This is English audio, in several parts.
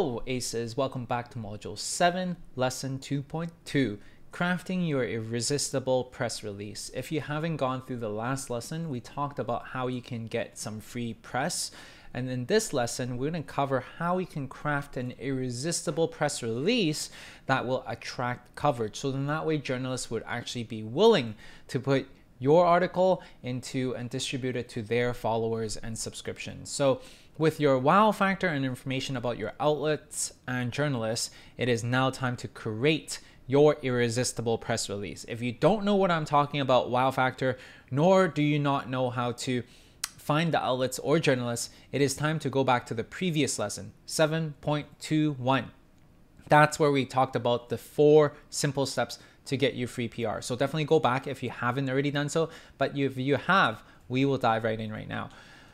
Hello ACEs, welcome back to Module 7, Lesson 2.2, Crafting Your Irresistible Press Release. If you haven't gone through the last lesson, we talked about how you can get some free press. And in this lesson, we're going to cover how we can craft an irresistible press release that will attract coverage. So then that way journalists would actually be willing to put your article into and distribute it to their followers and subscriptions. So with your wow factor and information about your outlets and journalists, it is now time to create your irresistible press release. If you don't know what I'm talking about, wow factor, nor do you not know how to find the outlets or journalists, it is time to go back to the previous lesson, 7.21. That's where we talked about the four simple steps to get you free PR. So definitely go back if you haven't already done so, but if you have, we will dive right in right now.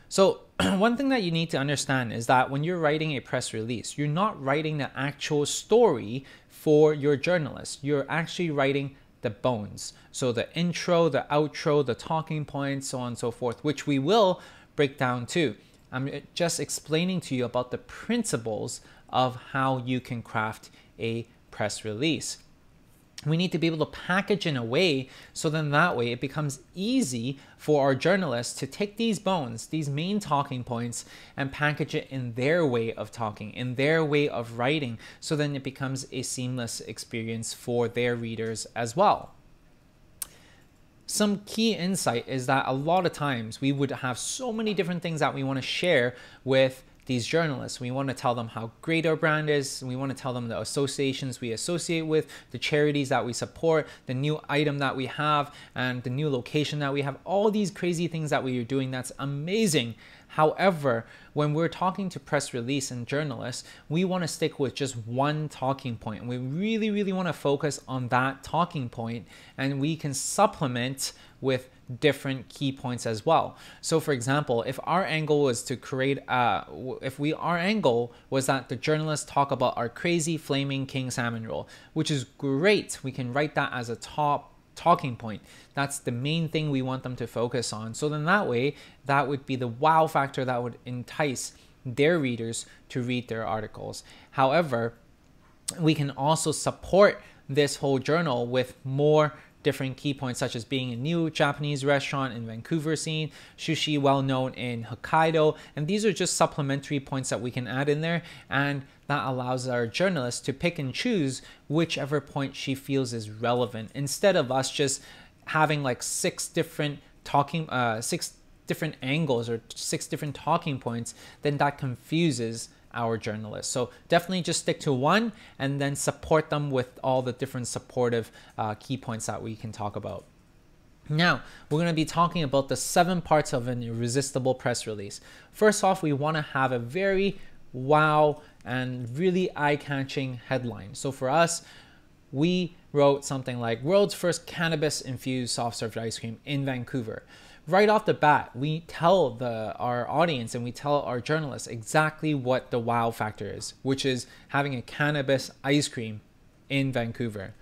So one thing that you need to understand is that when you're writing a press release, you're not writing the actual story for your journalist. You're actually writing the bones. So the intro, the outro, the talking points, so on and so forth, which we will break down too. I'm uh, just explaining to you about the principles of how you can craft a press release we need to be able to package in a way so then that way it becomes easy for our journalists to take these bones, these main talking points, and package it in their way of talking, in their way of writing, so then it becomes a seamless experience for their readers as well. Some key insight is that a lot of times we would have so many different things that we want to share with these journalists. We want to tell them how great our brand is. We want to tell them the associations we associate with, the charities that we support, the new item that we have, and the new location that we have. All these crazy things that we are doing that's amazing. However, when we're talking to press release and journalists, we want to stick with just one talking point. And we really, really want to focus on that talking point, and we can supplement with different key points as well. So for example, if our angle was to create uh if we our angle was that the journalists talk about our crazy flaming king salmon roll, which is great. We can write that as a top talking point. That's the main thing we want them to focus on. So then that way, that would be the wow factor that would entice their readers to read their articles. However, we can also support this whole journal with more different key points such as being a new Japanese restaurant in Vancouver scene, sushi well known in Hokkaido, and these are just supplementary points that we can add in there and that allows our journalist to pick and choose whichever point she feels is relevant. Instead of us just having like six different talking uh six different angles or six different talking points then that confuses our journalists. So definitely just stick to one and then support them with all the different supportive uh, key points that we can talk about. Now, we're going to be talking about the seven parts of an irresistible press release. First off, we want to have a very wow and really eye-catching headline. So for us, we wrote something like world's first cannabis infused soft serve ice cream in Vancouver right off the bat, we tell the our audience and we tell our journalists exactly what the wow factor is, which is having a cannabis ice cream in Vancouver.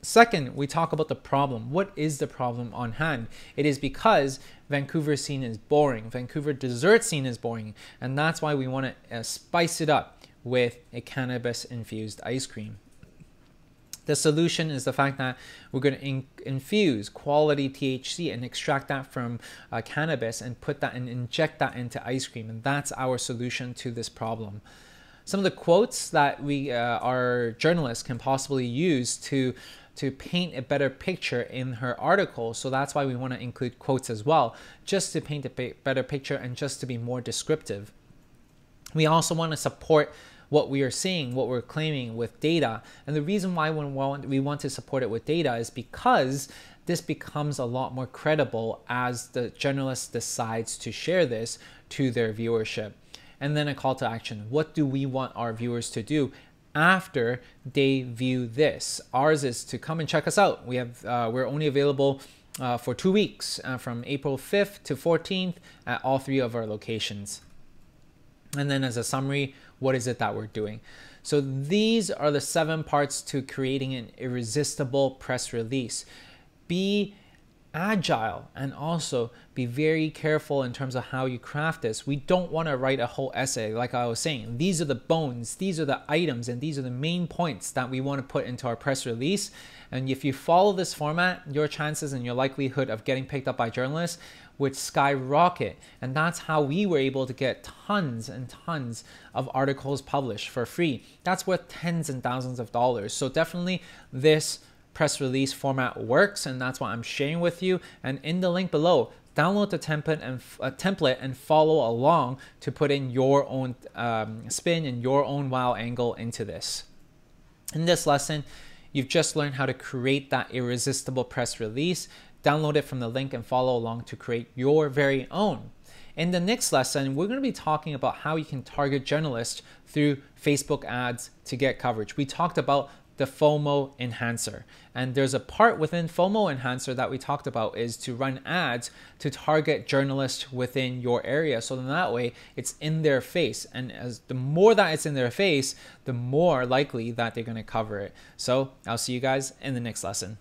Second, we talk about the problem. What is the problem on hand? It is because Vancouver scene is boring. Vancouver dessert scene is boring, and that's why we want to uh, spice it up with a cannabis infused ice cream. The solution is the fact that we're going to in infuse quality THC and extract that from uh, cannabis and put that and inject that into ice cream. And that's our solution to this problem. Some of the quotes that we, uh, our journalists can possibly use to to paint a better picture in her article. So that's why we want to include quotes as well, just to paint a better picture and just to be more descriptive. We also want to support what we are seeing, what we're claiming with data. And the reason why we want to support it with data is because this becomes a lot more credible as the journalist decides to share this to their viewership. And then a call to action. What do we want our viewers to do after they view this? Ours is to come and check us out. We have uh, we're only available uh, for two weeks uh, from April 5th to 14th at all three of our locations. And then as a summary, what is it that we're doing? So these are the seven parts to creating an irresistible press release. Be agile and also be very careful in terms of how you craft this. We don't want to write a whole essay like I was saying. These are the bones, these are the items, and these are the main points that we want to put into our press release. And if you follow this format, your chances and your likelihood of getting picked up by journalists would skyrocket. And that's how we were able to get tons and tons of articles published for free. That's worth tens and thousands of dollars. So definitely this press release format works and that's what I'm sharing with you. And in the link below, download the template and uh, template and follow along to put in your own um, spin and your own wow angle into this. In this lesson, you've just learned how to create that irresistible press release. Download it from the link and follow along to create your very own. In the next lesson, we're going to be talking about how you can target journalists through Facebook ads to get coverage. We talked about the FOMO enhancer. And there's a part within FOMO enhancer that we talked about is to run ads to target journalists within your area. So then that way it's in their face. And as the more that it's in their face, the more likely that they're going to cover it. So I'll see you guys in the next lesson.